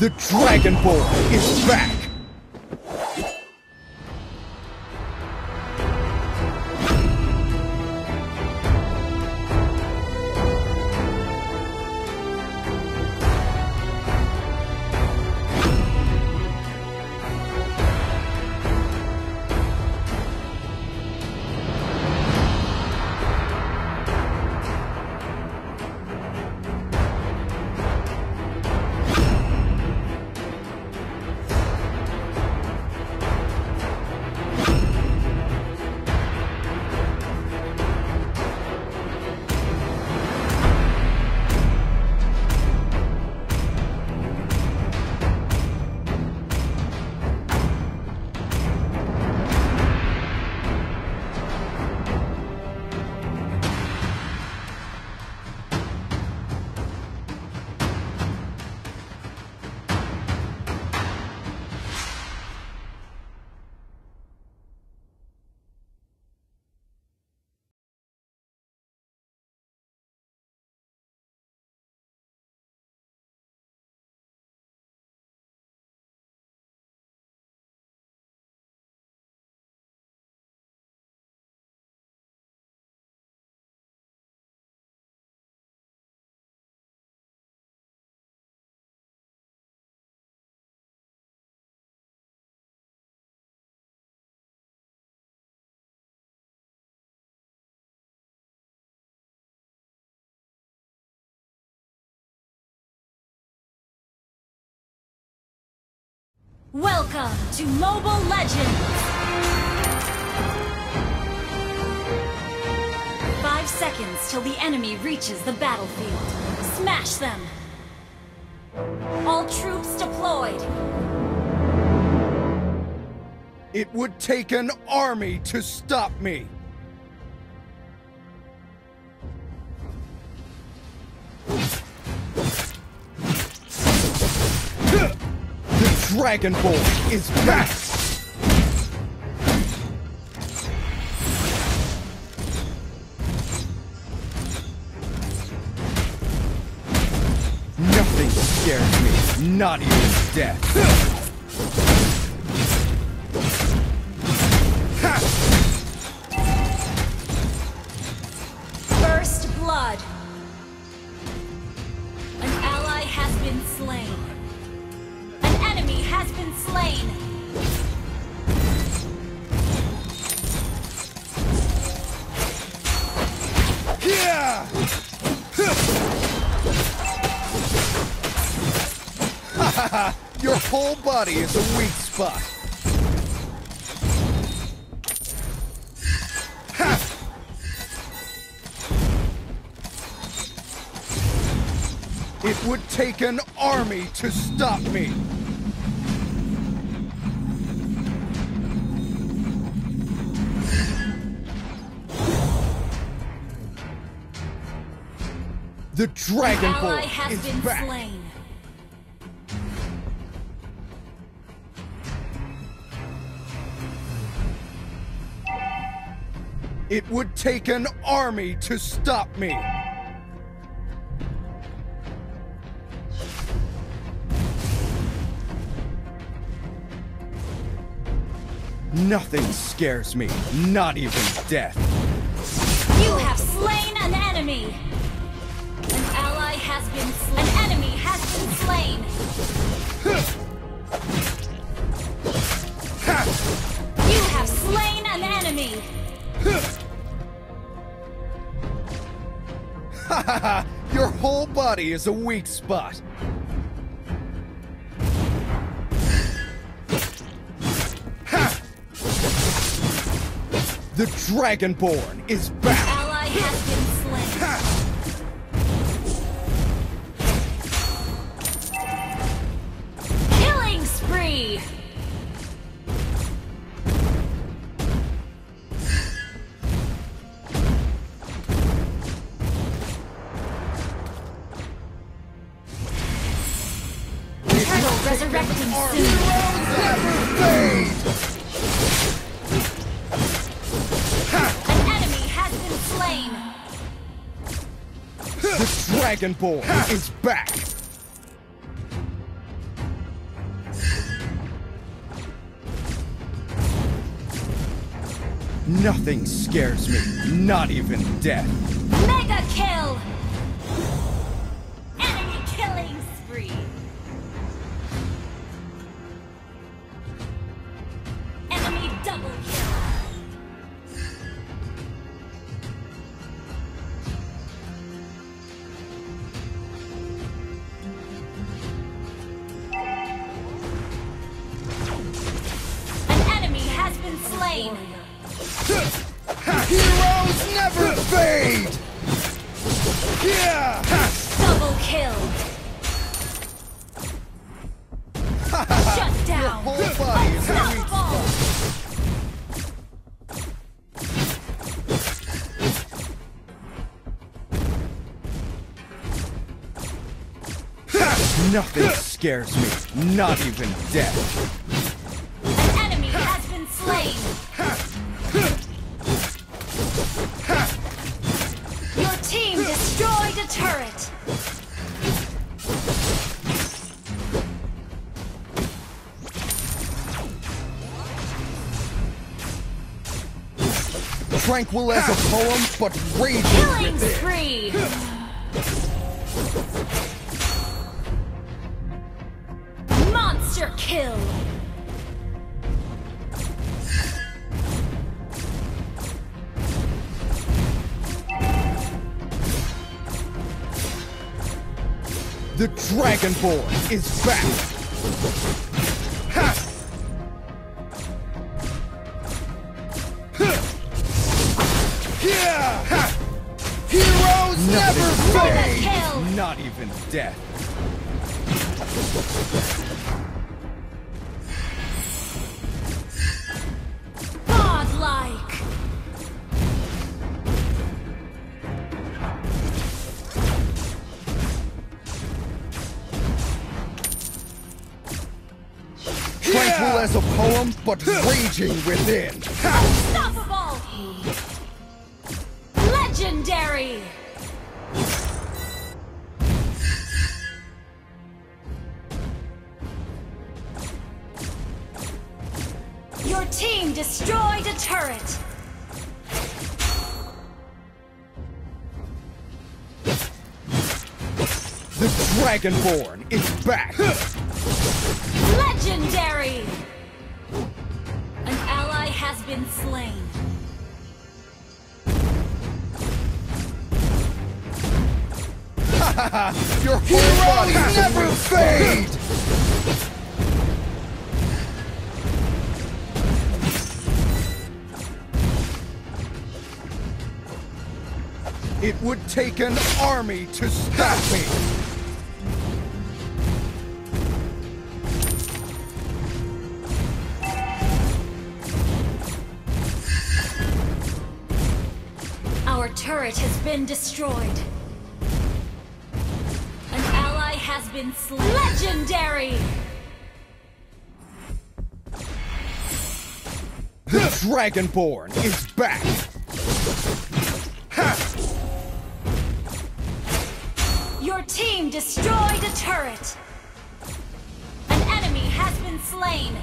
The Dragonborn is back! Welcome to Mobile Legends! Five seconds till the enemy reaches the battlefield. Smash them! All troops deployed! It would take an army to stop me! Dragonborn is back! Nothing scares me, not even death. First Blood! An ally has been slain. Been slain! Yeah! Your whole body is a weak spot. It would take an army to stop me. The Dragon has is been back. slain. It would take an army to stop me. Nothing scares me, not even death. You have slain an enemy! An has been slain. An enemy has been slain! You have slain an enemy! Your whole body is a weak spot. Ha! The Dragonborn is back. The Dragonborn is back! Nothing scares me, not even death. Mega kill! Heroes never fade! Yeah! Double kill! Shut down! Your whole body is Unstoppable! Nothing scares me, not even death. An enemy has been slain! Turret! Tranquil as a poem, but raging Killing spree! Monster kill! The Dragonborn is back! Ha! Yeah! Ha! Heroes never fade! Not even death. As a poem, but raging within. Unstoppable! Legendary! Your team destroyed a turret! The Dragonborn is back! Legendary! Been slain. Your whole body never fade! It would take an army to stop me! Turret has been destroyed. An ally has been slain. Legendary! The Dragonborn is back! Ha! Your team destroyed a turret! An enemy has been slain!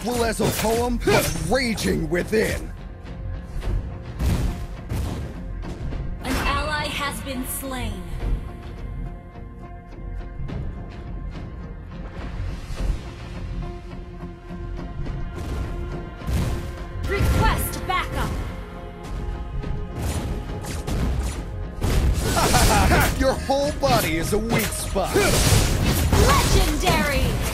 Tranquil as a poem, but raging within. An ally has been slain. Request backup! Your whole body is a weak spot. Legendary!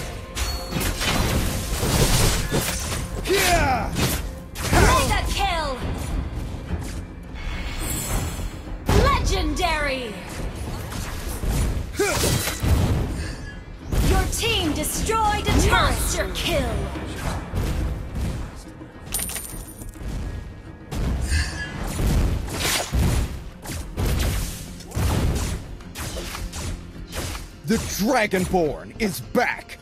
Kill! Legendary! Your team destroyed a! Monster kill! The Dragonborn is back!